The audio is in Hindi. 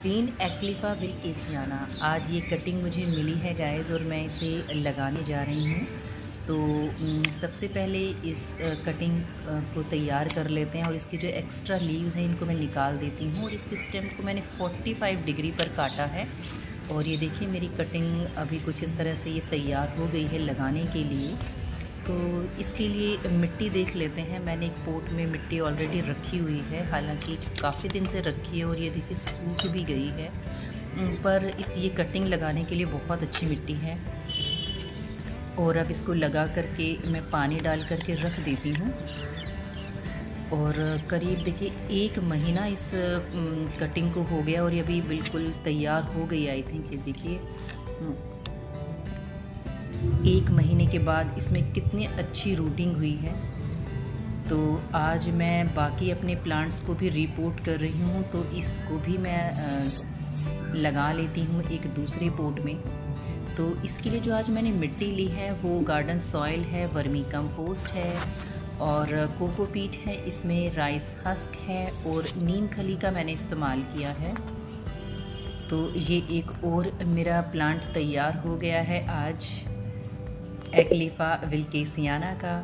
Green एक्लिफा will एसियाना। आज ये कटिंग मुझे मिली है गाइस और मैं इसे लगाने जा रही हूँ। तो सबसे पहले इस कटिंग को तैयार कर लेते हैं और इसकी जो एक्स्ट्रा लीव्स हैं, इनको मैं निकाल देती हूँ और इसके स्टेम को मैंने 45 डिग्री पर काटा है। और ये देखिए, मेरी कटिंग अभी कुछ इस तरह से ये तैयार हो गई है लगाने के लिए। तो इसके लिए मिट्टी देख लेते हैं। मैंने एक पोट में मिट्टी ऑलरेडी रखी हुई है, हालाँकि काफ़ी दिन से रखी है और ये देखिए सूख भी गई है। पर इस ये कटिंग लगाने के लिए बहुत अच्छी मिट्टी है। और अब इसको लगा करके मैं पानी डाल करके रख देती हूँ। और करीब देखिए एक महीना इस कटिंग को हो गया और ये अभी बिल्कुल तैयार हो गई आई थिंक ये देखिए। एक महीने के बाद इसमें कितनी अच्छी रूटिंग हुई है। तो आज मैं बाकी अपने प्लांट्स को भी रिपोर्ट कर रही हूँ तो इसको भी मैं लगा लेती हूँ एक दूसरे पोट में। तो इसके लिए जो आज मैंने मिट्टी ली है, वो गार्डन सॉइल है, वर्मी कंपोस्ट है और कोकोपीट है, इसमें राइस हस्क है और नीम खली का मैंने इस्तेमाल किया है। तो ये एक और मेरा प्लांट तैयार हो गया है आज। एक्लिफा विल्केसियाना का